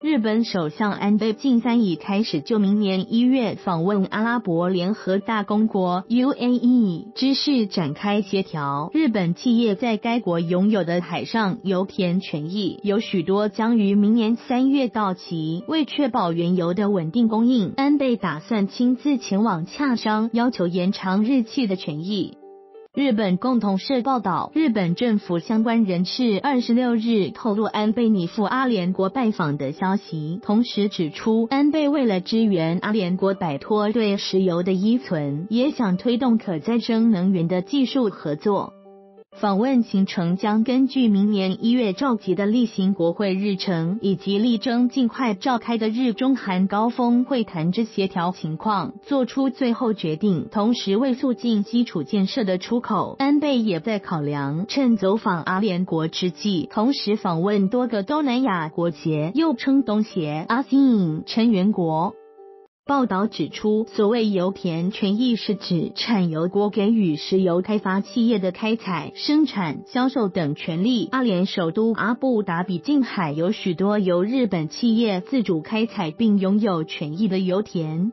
日本首相安倍晋三已开始就明年一月访问阿拉伯联合大公国 UAE 之事展开协调。日本企业在该国拥有的海上油田权益有许多将于明年三月到期。为确保原油的稳定供应，安倍打算亲自前往洽商，要求延长日期的权益。日本共同社报道，日本政府相关人士二十六日透露安倍拟赴阿联国拜访的消息，同时指出，安倍为了支援阿联国摆脱对石油的依存，也想推动可再生能源的技术合作。访问行程将根据明年一月召集的例行国会日程，以及力争尽快召开的日中韩高峰会谈之协调情况，做出最后决定。同时，为促进基础建设的出口，安倍也在考量趁走访阿联国之际，同时访问多个东南亚国协，又称东协 （ASEAN） 成员国。报道指出，所谓油田权益是指产油国给予石油开发企业的开采、生产、销售等权利。阿联首都阿布达比近海有许多由日本企业自主开采并拥有权益的油田。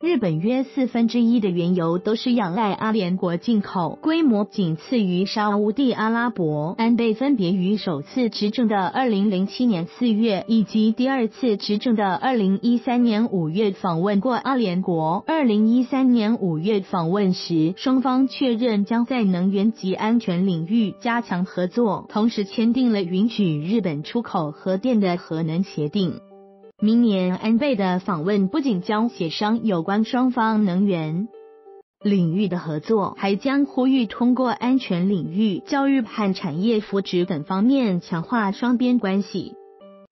日本约四分之一的原油都是仰赖阿联国进口，规模仅次于沙地阿拉伯。安倍分别于首次执政的二零零七年四月以及第二次执政的二零一三年五月访问过阿联国。二零一三年五月访问时，双方确认将在能源及安全领域加强合作，同时签订了允许日本出口核电的核能协定。明年安倍的访问不仅将协商有关双方能源领域的合作，还将呼吁通过安全领域、教育和产业扶植等方面强化双边关系。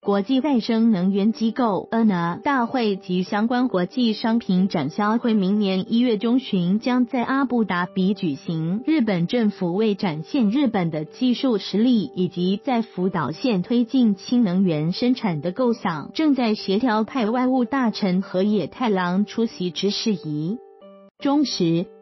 国际再生能源机构 （ENA） 大会及相关国际商品展销会明年一月中旬将在阿布达比举行。日本政府为展现日本的技术实力以及在福岛县推进氢能源生产的构想，正在协调派外务大臣和野太郎出席之事宜。中时。